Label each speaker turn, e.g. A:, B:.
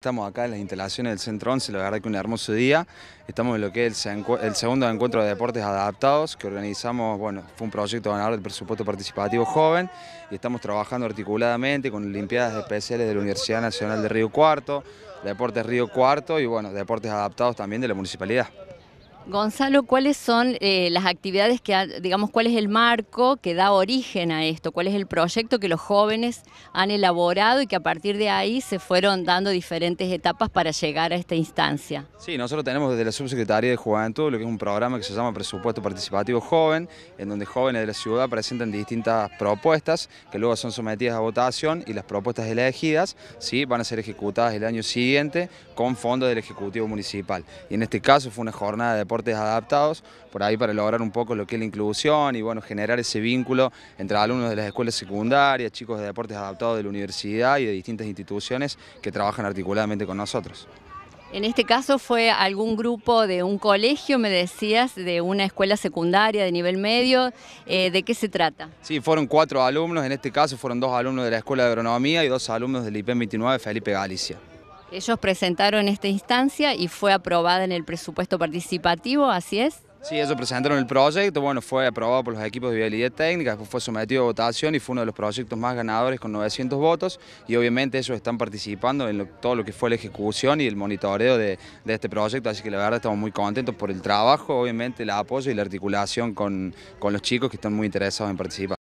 A: Estamos acá en las instalaciones del Centro 11, la verdad que un hermoso día. Estamos en lo que es el, segundo encuentro de deportes adaptados que organizamos, bueno, fue un proyecto ganador del presupuesto participativo joven y estamos trabajando articuladamente con Olimpiadas Especiales de la Universidad Nacional de Río Cuarto, Deportes Río Cuarto y bueno, deportes adaptados también de la municipalidad.
B: Gonzalo, ¿cuáles son eh, las actividades que, digamos, cuál es el marco que da origen a esto? ¿Cuál es el proyecto que los jóvenes han elaborado y que a partir de ahí se fueron dando diferentes etapas para llegar a esta instancia?
A: Sí, nosotros tenemos desde la Subsecretaría de Juventud lo que es un programa que se llama Presupuesto Participativo Joven, en donde jóvenes de la ciudad presentan distintas propuestas que luego son sometidas a votación y las propuestas elegidas ¿sí? van a ser ejecutadas el año siguiente con fondos del Ejecutivo Municipal. Y en este caso fue una jornada de deporte adaptados, por ahí para lograr un poco lo que es la inclusión y bueno, generar ese vínculo entre alumnos de las escuelas secundarias, chicos de deportes adaptados de la universidad y de distintas instituciones que trabajan articuladamente con nosotros.
B: En este caso fue algún grupo de un colegio, me decías, de una escuela secundaria de nivel medio. Eh, ¿De qué se trata?
A: Sí, fueron cuatro alumnos, en este caso fueron dos alumnos de la Escuela de Agronomía y dos alumnos del IPEM 29 Felipe Galicia.
B: Ellos presentaron esta instancia y fue aprobada en el presupuesto participativo, ¿así es?
A: Sí, ellos presentaron el proyecto, bueno, fue aprobado por los equipos de viabilidad técnica, fue sometido a votación y fue uno de los proyectos más ganadores con 900 votos y obviamente ellos están participando en todo lo que fue la ejecución y el monitoreo de, este proyecto, así que la verdad estamos muy contentos por el trabajo, obviamente el apoyo y la articulación con los chicos que están muy interesados en participar.